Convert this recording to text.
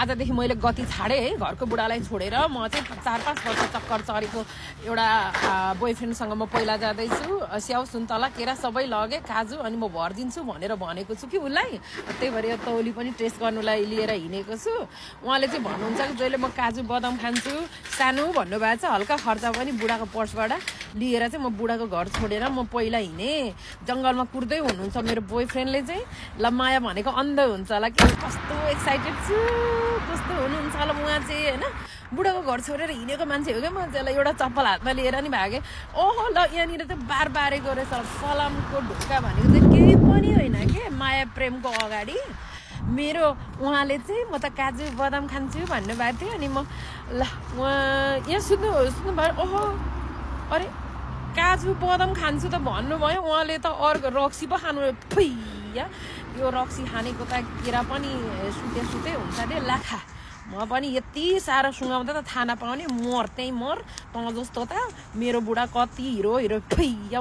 आजदेखि मैले गति छाडेँ है घरको बुढालाई छोडेर म चाहिँ चार पाँच वर्ष चक्कर चरेको एउटा बोयफ्रेन्डसँग म पहिला जाँदैछु। स्याउ सुन्तला केरा सबै लगेँ काजु अनि म भरिदिन्छु भनेर भनेको छु कि उसलाई। त्यही भएर तौली पनि टेस्ट गर्नुलाई लिएर हिँडेको छु। उहाँले चाहिँ भन्नुहुन्छ कि जहिले म काजु बदाम खान्छु सानो भन्नुभएको छ हल्का खर्च पनि बुढाको पर्सबाट लिएर चाहिँ म बुढाको घर छोडेर म पहिला हिँडेँ। जङ्गलमा कुर्दै हुनुहुन्छ मेरो बोयफ्रेन्डले चाहिँ। ल माया भनेको अन्ध हुन्छ होला कि कस्तो एक्साइटेड छु। कस्तो हुनुहुन्छ होला उहाँ चाहिँ होइन? बुढाको घर छोडेर हिँडेको मान्छे हो क्या मान्छेलाई एउटा चप्पल हातमा लिएर नि भागेँ। ओहो ल यहाँनिर चाहिँ बार बारेको रहेछ फलामको ढुक्का भनेको चाहिँ केही पनि होइन के? माया प्रेमको अगाडि। मेरो उहाँले चाहिँ म त काजु बदाम खान्छु भन्नुभएको थियो अनि म ल उहाँ यहाँ सुन्नु सुन्नुभयो। ओहो अरे काजु बदाम खान्छु त भन्नुभयो। उहाँले त अर्को रक्सी पो खानु फुइया यो। रक्सी खानेको त केरा पनि सुते सुते हुन्छ अरे लाखा म पनि यति साह्रो सुँगाउँदा त थाहा नपाउने। मर त्यहीँ मर। तँ जस्तो त मेरो बुढा कति हिरो हिरो। फुइया